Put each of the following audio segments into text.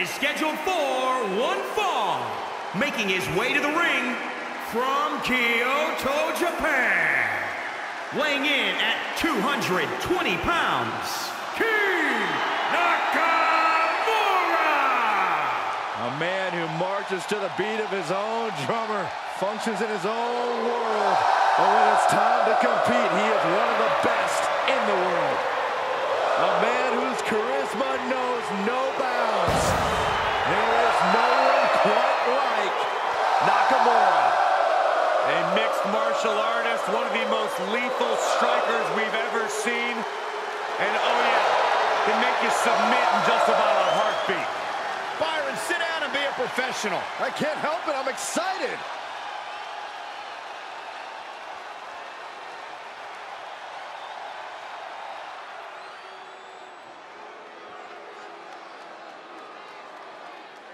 is scheduled for one fall, making his way to the ring from Kyoto, Japan. Weighing in at 220 pounds, King Nakamura! A man who marches to the beat of his own drummer, functions in his own world. But when it's time to compete, he is one of the best in the world. A man whose charisma knows no bounds. There is no one quite like Nakamura. A mixed martial artist, one of the most lethal strikers we've ever seen. And oh yeah, can make you submit in just about a heartbeat. Byron, sit down and be a professional. I can't help it, I'm excited.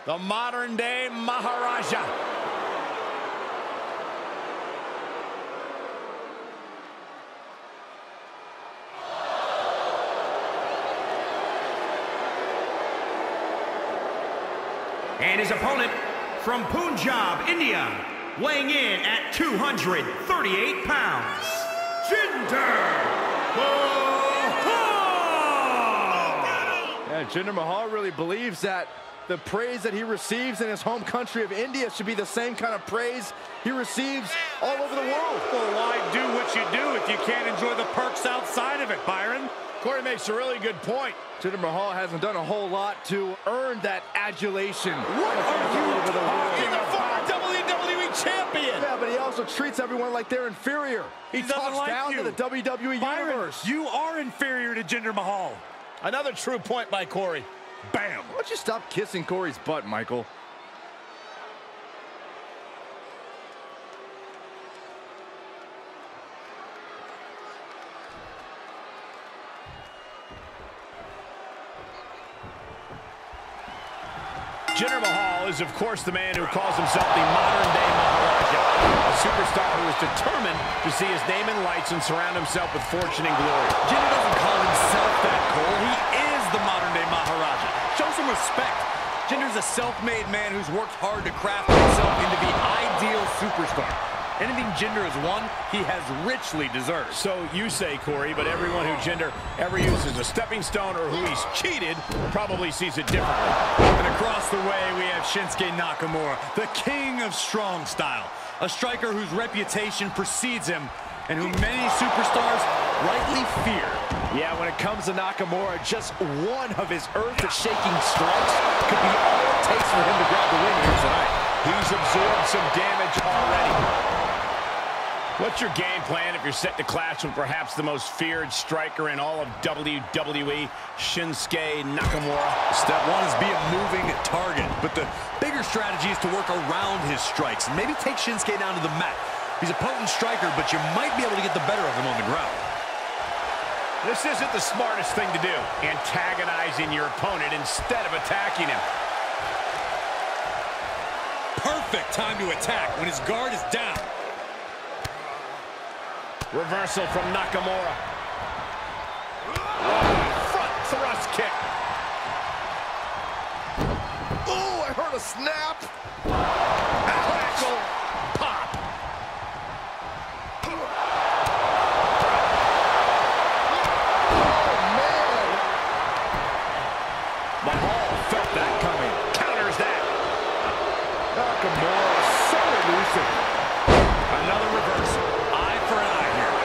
The modern day Maharaja. And his opponent from Punjab, India, weighing in at 238 pounds, Jinder Mahal! Yeah, Jinder Mahal really believes that the praise that he receives in his home country of India should be the same kind of praise he receives all over the world. Well, why do what you do if you can't enjoy the perks outside of it, Byron? Corey makes a really good point. Jinder Mahal hasn't done a whole lot to earn that adulation. What are you? He's a former WWE champion. Yeah, but he also treats everyone like they're inferior. He, doesn't talks like down you. to the WWE Byron, Universe. you are inferior to Jinder Mahal. Another true point by Corey. Bam. Why don't you stop kissing Corey's butt, Michael? Jinder Mahal is, of course, the man who calls himself the modern-day Maharaja. A superstar who is determined to see his name in lights and surround himself with fortune and glory. Jinder doesn't call himself that, Cole. He the modern-day Maharaja. Show some respect. Jinder's a self-made man who's worked hard to craft himself into the ideal superstar. Anything Jinder has won, he has richly deserved. So you say, Corey, but everyone who Jinder ever uses as a stepping stone or who he's cheated probably sees it differently. And across the way, we have Shinsuke Nakamura, the king of strong style. A striker whose reputation precedes him and who many superstars rightly fear. Yeah, when it comes to Nakamura, just one of his earth-shaking strikes could be all it takes for him to grab the win here tonight. He's absorbed some damage already. What's your game plan if you're set to clash with perhaps the most feared striker in all of WWE, Shinsuke Nakamura? Step one is be a moving target, but the bigger strategy is to work around his strikes maybe take Shinsuke down to the mat. He's a potent striker, but you might be able to get the better of him on the ground. This isn't the smartest thing to do, antagonizing your opponent instead of attacking him. Perfect time to attack when his guard is down. Reversal from Nakamura. Front thrust kick. Ooh, I heard a snap. Felt that coming. Counters that. Nakamura so elusive. Another reversal. Eye for an eye here.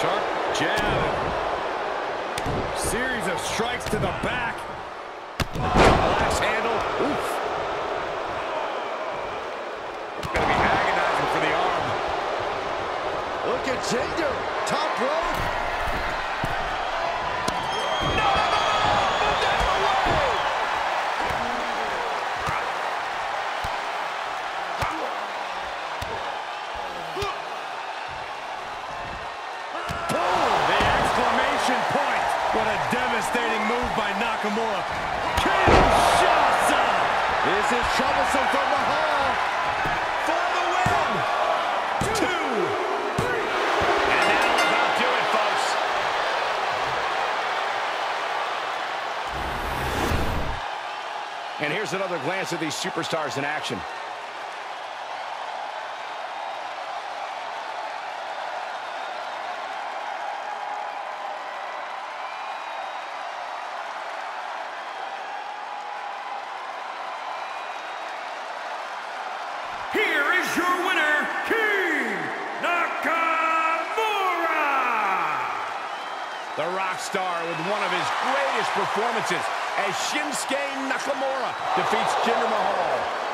Sharp jab. Series of strikes to the back. Jinder. Top rope. The exclamation point. What a devastating move by Nakamura. Kinshasa. This is troublesome for Mahal. And here's another glance at these superstars in action. Here is your winner, King Nakamura! The rock star with one of his greatest performances as Shinsuke Nakamura defeats Jinder Mahal.